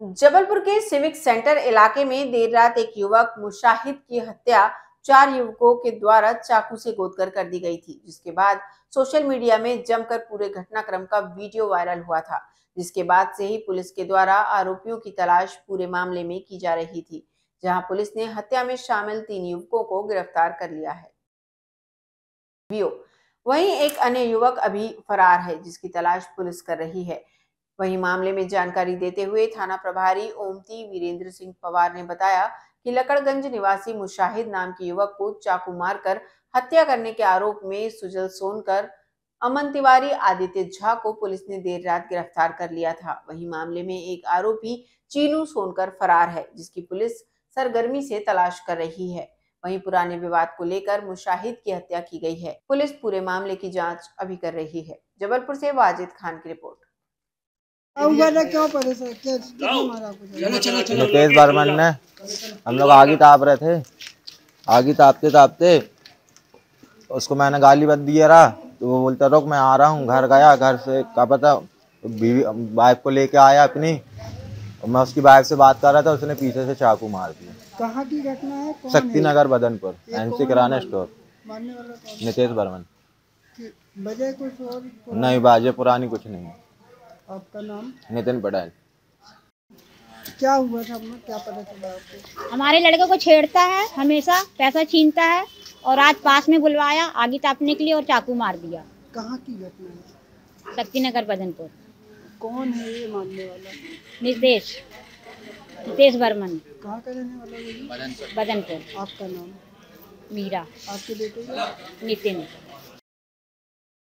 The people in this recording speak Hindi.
जबलपुर के सिविक सेंटर इलाके में देर रात एक युवक मुशाहिद की हत्या चार युवकों के द्वारा चाकू से गोदकर कर दी गई थी, जिसके बाद सोशल मीडिया में जमकर पूरे घटनाक्रम का वीडियो वायरल हुआ था, जिसके बाद से ही पुलिस के द्वारा आरोपियों की तलाश पूरे मामले में की जा रही थी, जहाँ पुलिस ने हत्या में शामिल तीन युवकों को गिरफ़्तार कर लिया है। वहीं एक अन्य युवक अभी फरार है, जिसकी तलाश पुलिस कर रही है। वहीं मामले में जानकारी देते हुए थाना प्रभारी ओमती वीरेंद्र सिंह पवार ने बताया कि लकड़गंज निवासी मुशाहिद नाम के युवक को चाकू मारकर हत्या करने के आरोप में सुजल सोनकर, अमन तिवारी, आदित्य झा को पुलिस ने देर रात गिरफ़्तार कर लिया था। वहीं मामले में एक आरोपी चीनू सोनकर फरार है, जिसकी पुलिस सरगर्मी से तलाश कर रही है। वहीं पुराने विवाद को लेकर मुशाहिद की हत्या की गई है। पुलिस पूरे मामले की जाँच अभी कर रही है। जबलपुर से वाजिद खान की रिपोर्ट। नितेश बर्मन ने हम लोग आगे ताप रहे थे। आगे तापते तापते। उसको मैंने गाली बद दिया रहा तो वो बोलता रुक मैं आ रहा हूँ। घर गया घर से क्या पता बीवी वाइफ को लेके आया अपनी। मैं उसकी वाइफ से बात कर रहा था उसने पीछे से चाकू मार दिया। कहाँ की घटना है? Shakti Nagar Badanpur NC kirana store. Nitesh Barman. कुछ नहीं बाजे पुरानी कुछ नहीं। आपका नाम? नितिन पटेल। क्या हुआ था हमें क्या पता चला आपको? हमारे लड़के को छेड़ता है हमेशा पैसा छीनता है और आज पास में बुलवाया आगे तापने के लिए और चाकू मार दिया। कहाँ की घटना है? शक्ति नगर बदनपुर। कौन है ये मारने वाला? नितेश। नितेश बर्मन। कहाँ का रहने वाला है? बदनपुर। आपका नाम? मीरा। आपके बेटे नितिन।